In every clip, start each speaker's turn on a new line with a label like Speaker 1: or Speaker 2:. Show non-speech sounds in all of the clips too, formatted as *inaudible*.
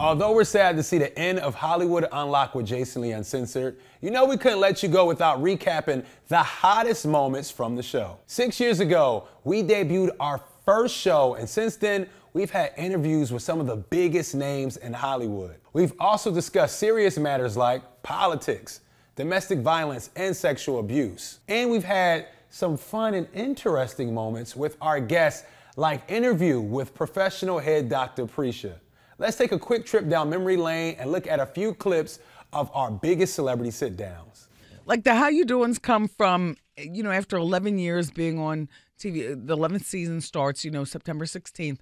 Speaker 1: Although we're sad to see the end of Hollywood Unlocked with Jason Lee Uncensored, you know we couldn't let you go without recapping the hottest moments from the show. Six years ago, we debuted our first show, and since then, we've had interviews with some of the biggest names in Hollywood. We've also discussed serious matters like politics, domestic violence, and sexual abuse. And we've had some fun and interesting moments with our guests, like interview with professional head Dr. Precia. Let's take a quick trip down memory lane and look at a few clips of our biggest celebrity sit downs.
Speaker 2: Like the How You Doings come from, you know, after 11 years being on TV, the 11th season starts, you know, September 16th.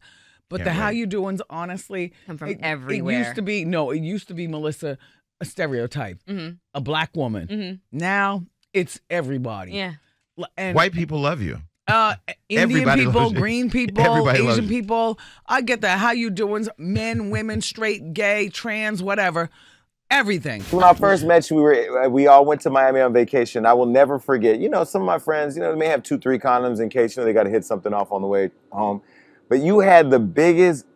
Speaker 2: But the How You Doings, honestly,
Speaker 3: Come from
Speaker 2: it, It used to be no, it used to be Melissa, a stereotype, mm-hmm. a black woman. Mm-hmm. Now it's everybody.
Speaker 3: Yeah.
Speaker 2: And
Speaker 4: White people love you.
Speaker 2: Uh, Indian
Speaker 4: Everybody
Speaker 2: people,
Speaker 4: loves
Speaker 2: green people,
Speaker 4: Everybody
Speaker 2: Asian
Speaker 4: you.
Speaker 2: people. I get that. How you doing? Men, women, straight, gay, trans, whatever. Everything.
Speaker 5: When I first met you, we were we all went to Miami on vacation. I will never forget. You know, some of my friends, you know, they may have two, three condoms in case you know they got to hit something off on the way home. But you had the biggest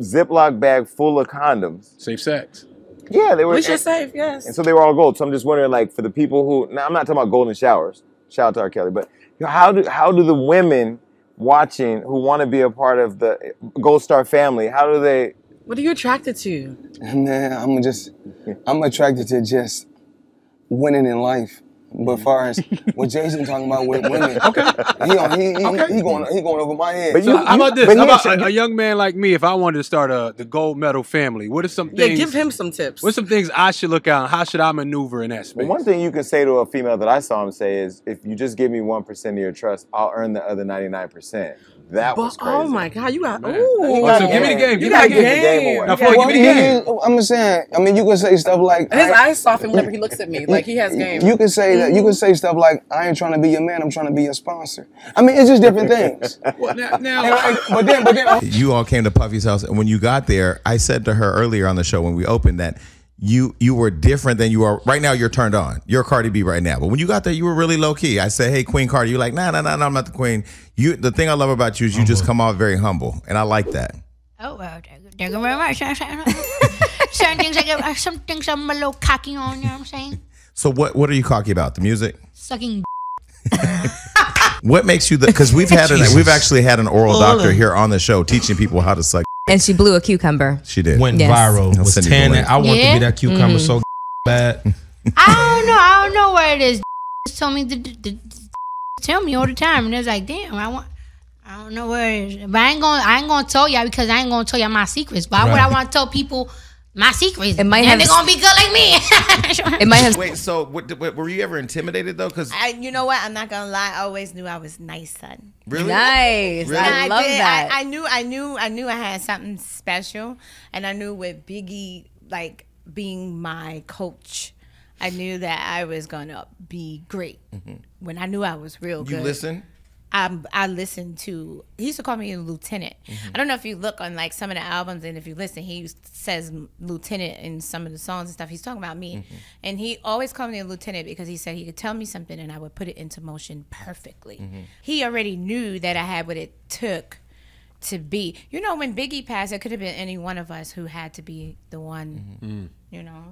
Speaker 5: Ziploc bag full of condoms.
Speaker 6: Safe sex.
Speaker 5: Yeah, they were.
Speaker 7: We should
Speaker 5: and,
Speaker 7: save, yes.
Speaker 5: and so they were all gold. So I'm just wondering, like, for the people who now I'm not talking about golden showers. Shout out to R. Kelly, but you know, how do how do the women watching who want to be a part of the Gold Star family? How do they?
Speaker 7: What are you attracted to?
Speaker 8: Man, I'm just, I'm attracted to just winning in life. But mm-hmm. far as what Jason talking about with women, *laughs* okay, he, on- he, he, he going he going over my head.
Speaker 5: But
Speaker 6: So
Speaker 5: you-
Speaker 6: how about this? How about a, a young man like me? If I wanted to start a the gold medal family, what are some
Speaker 7: Yeah,
Speaker 6: things?
Speaker 7: give him some tips.
Speaker 6: What's some things I should look out? How should I maneuver in that space?
Speaker 5: Well, one thing you can say to a female that I saw him say is, if you just give me one percent of your trust, I'll earn the other ninety nine percent. That
Speaker 7: But,
Speaker 5: was crazy.
Speaker 7: oh my God, you got,
Speaker 6: Man.
Speaker 7: ooh.
Speaker 6: Oh, so give me the game.
Speaker 7: You
Speaker 6: Give
Speaker 7: got
Speaker 6: me the
Speaker 5: game.
Speaker 7: game.
Speaker 6: Now, Floyd,
Speaker 7: got
Speaker 6: give me the
Speaker 7: game.
Speaker 6: game.
Speaker 8: I'm just saying. I mean, you can say stuff like
Speaker 7: And his
Speaker 8: I-
Speaker 7: eyes soften whenever he looks at me. Like he has game.
Speaker 8: You can say that. You can say stuff like, "I ain't trying to be your man. I'm trying to be your sponsor." I mean, it's just different things. *laughs*
Speaker 6: Well, now, now
Speaker 8: And I- but then, but then,
Speaker 4: You all came to Puffy's house, and when you got there, I said to her earlier on the show when we opened that you you were different than you are right now. You're turned on. You're Cardi B right now, but when you got there, you were really low key. I said, "Hey, Queen Cardi," you're like, "Nah, nah, nah, nah I'm not the queen." You, the thing I love about you is you just come off very humble, and I like that.
Speaker 9: Oh, well, thank you, thank very much. Certain things I get, some things I'm a little cocky on, you know what I'm saying? *laughs*
Speaker 4: So what what are you cocky about? The music?
Speaker 9: Sucking *laughs*
Speaker 4: What makes you the? Because we've had an, *laughs* we've actually had an oral doctor here on the show teaching people how to suck.
Speaker 3: And she blew a cucumber.
Speaker 4: She did.
Speaker 10: went
Speaker 3: Yes.
Speaker 10: viral.
Speaker 4: I'll
Speaker 10: Was
Speaker 4: send you the
Speaker 10: tanning.
Speaker 4: link.
Speaker 10: I want
Speaker 9: Yeah?
Speaker 10: to be that cucumber so mm-hmm. bad. *laughs*
Speaker 9: I don't know. I don't know where it is. Just told me to, to, to tell me all the time, and it's like, damn, I want. I don't know where it is, but I ain't gonna. I ain't gonna tell y'all because I ain't gonna tell y'all my secrets. Why would I
Speaker 10: Right.
Speaker 9: want to tell people my secrets?
Speaker 3: It might
Speaker 9: and
Speaker 3: have-
Speaker 9: they're gonna be good like me. *laughs*
Speaker 3: It might have.
Speaker 4: Wait, so what, what, were you ever intimidated though? Because
Speaker 11: you know what? I'm not gonna lie. I always knew I was nice, son.
Speaker 4: really,
Speaker 3: Nice.
Speaker 4: Really?
Speaker 3: I
Speaker 11: And
Speaker 3: love
Speaker 11: did.
Speaker 3: that.
Speaker 11: I, I knew, I knew, I knew I had something special, and I knew with Biggie like being my coach, I knew that I was gonna be great. When I knew I was real
Speaker 4: Mm-hmm. you
Speaker 11: good,
Speaker 4: listen.
Speaker 11: I I listened to. He used to call me a lieutenant.
Speaker 4: Mm-hmm.
Speaker 11: I don't know if you look on like some of the albums and if you listen, he says lieutenant in some of the songs and stuff. He's talking about me,
Speaker 4: Mm-hmm.
Speaker 11: and he always called me a lieutenant because he said he could tell me something and I would put it into motion perfectly.
Speaker 4: Mm-hmm.
Speaker 11: He already knew that I had what it took to be. You know, when Biggie passed, it could have been any one of us who had to be the one.
Speaker 4: Mm-hmm.
Speaker 11: You know.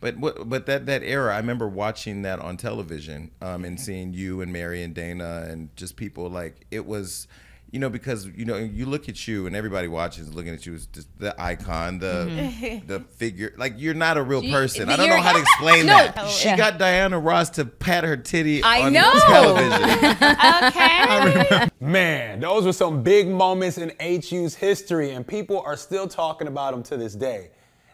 Speaker 4: But but that that era, I remember watching that on television um, and seeing you and Mary and Dana and just people like it was, you know, because you know you look at you and everybody watches looking at you as just the icon, the the figure. Like you're not a real person. I don't know how to explain that. She
Speaker 3: yeah.
Speaker 4: got Diana Ross to pat her titty
Speaker 3: I
Speaker 4: on
Speaker 3: know.
Speaker 4: television. *laughs* *laughs*
Speaker 11: Okay.
Speaker 1: Man, those were some big moments in HU's history, and people are still talking about them to this day.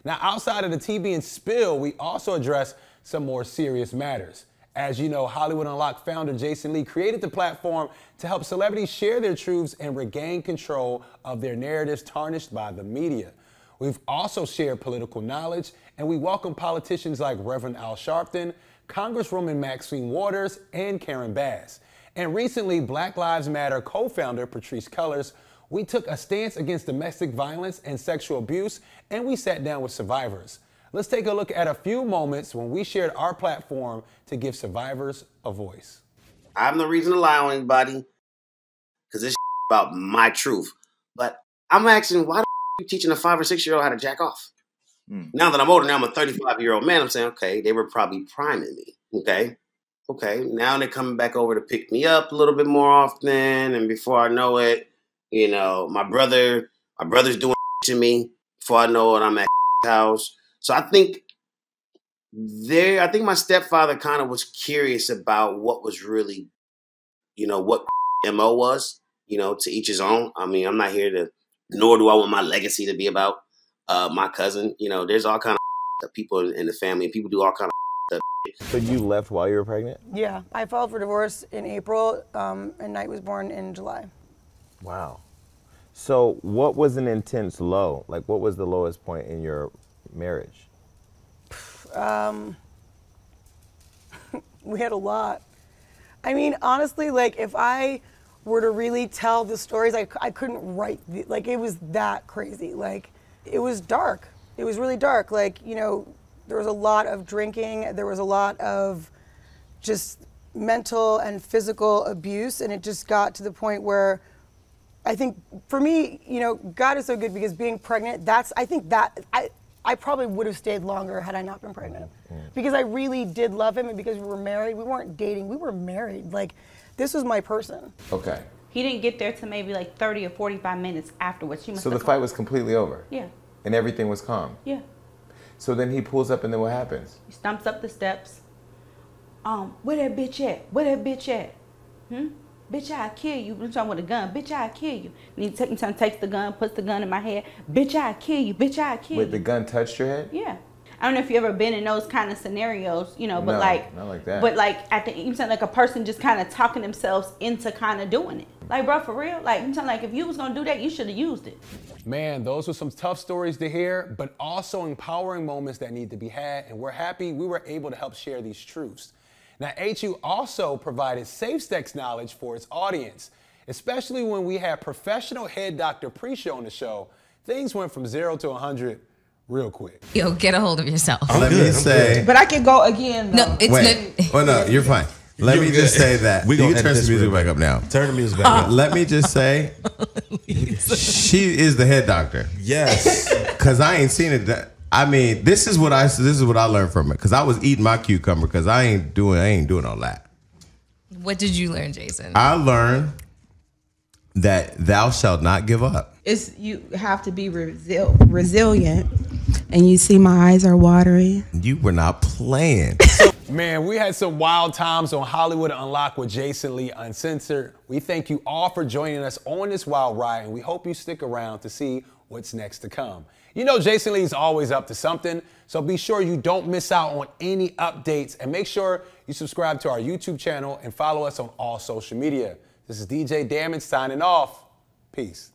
Speaker 1: Now, outside of the TV and spill, we also address some more serious matters. As you know, Hollywood Unlocked founder Jason Lee created the platform to help celebrities share their truths and regain control of their narratives tarnished by the media. We've also shared political knowledge, and we welcome politicians like Reverend Al Sharpton, Congresswoman Maxine Waters, and Karen Bass. And recently, Black Lives Matter co founder Patrisse Cullors, we took a stance against domestic violence and sexual abuse, and we sat down with survivors. Let's take a look at a few moments when we shared our platform to give survivors a voice.
Speaker 12: I'm no reason to lie on anybody because this about my truth. But I'm asking, why the you teaching a five or six year old how to jack off? Hmm. Now that I'm older, now I'm a 35 year old man. I'm saying, okay, they were probably priming me. Okay, okay. Now they're coming back over to pick me up a little bit more often, and before I know it, you know, my brother, my brother's doing *laughs* to me. Before I know it, I'm at *laughs* house. So I think there, I think my stepfather kind of was curious about what was really, you know, what *laughs* mo was. You know, to each his own. I mean, I'm not here to, nor do I want my legacy to be about uh, my cousin. You know, there's all kind of people in the family. and People do all kind of stuff.
Speaker 5: So you left while you were pregnant?
Speaker 13: Yeah, I filed for divorce in April, um, and Knight was born in July.
Speaker 5: Wow. So what was an intense low? Like what was the lowest point in your marriage?
Speaker 13: Um, *laughs* we had a lot. I mean, honestly, like if I were to really tell the stories, I, I couldn't write. The, like it was that crazy. Like it was dark. It was really dark. Like you know, there was a lot of drinking. There was a lot of just mental and physical abuse, and it just got to the point where I think for me, you know, God is so good because being pregnant, that's, I think that, I, I probably would have stayed longer had I not been pregnant. Because I really did love him and because we were married, we weren't dating, we were married. Like, this was my person.
Speaker 5: Okay.
Speaker 14: He didn't get there to maybe like 30 or 45 minutes afterwards. She must
Speaker 5: So the
Speaker 14: have
Speaker 5: fight was completely over.
Speaker 14: Yeah,
Speaker 5: And everything was calm.
Speaker 14: yeah.
Speaker 5: So then he pulls up and then what happens?
Speaker 14: He stumps up the steps. Um, where that bitch at? Where that bitch at? Hmm? Bitch, I'll kill you. I'm talking with a gun. Bitch, I'll kill you. And he take, he takes the gun, puts the gun in my head. Bitch, I'll kill you. Bitch, I'll kill
Speaker 5: Wait,
Speaker 14: you.
Speaker 5: the gun touched your head?
Speaker 14: Yeah. I don't know if you've ever been in those kind of scenarios, you know, but
Speaker 5: No,
Speaker 14: like,
Speaker 5: not like that.
Speaker 14: but like at the, you saying like a person just kind of talking themselves into kind of doing it. Like, bro, for real, like I'm saying like if you was gonna do that, you should have used it.
Speaker 1: Man, those were some tough stories to hear, but also empowering moments that need to be had. And we're happy we were able to help share these truths. Now, HU also provided safe sex knowledge for its audience, especially when we had professional head doctor Precia on the show. Things went from zero to 100 real quick.
Speaker 3: Yo, get a hold of yourself.
Speaker 15: Let me say.
Speaker 7: But I can go again. Though.
Speaker 3: No, it's
Speaker 15: Wait. Oh no, you're fine. *laughs* Let
Speaker 10: You're
Speaker 15: me just say that.
Speaker 10: We
Speaker 15: you
Speaker 10: gonna
Speaker 15: can turn the music
Speaker 10: real
Speaker 15: back up now.
Speaker 10: Turn the music back up.
Speaker 15: Let me just say, *laughs* she is the head doctor.
Speaker 10: Yes. *laughs*
Speaker 15: Cause I ain't seen it. That, I mean, this is what I this is what I learned from it. Cause I was eating my cucumber. Cause I ain't doing I ain't doing all that.
Speaker 3: What did you learn, Jason?
Speaker 15: I learned that thou shalt not give up.
Speaker 7: It's you have to be resil- resilient, and you see my eyes are watery.
Speaker 15: You were not playing. *laughs*
Speaker 1: Man, we had some wild times on Hollywood Unlocked with Jason Lee Uncensored. We thank you all for joining us on this wild ride, and we hope you stick around to see what's next to come. You know, Jason Lee's always up to something, so be sure you don't miss out on any updates, and make sure you subscribe to our YouTube channel and follow us on all social media. This is DJ Damage signing off. Peace.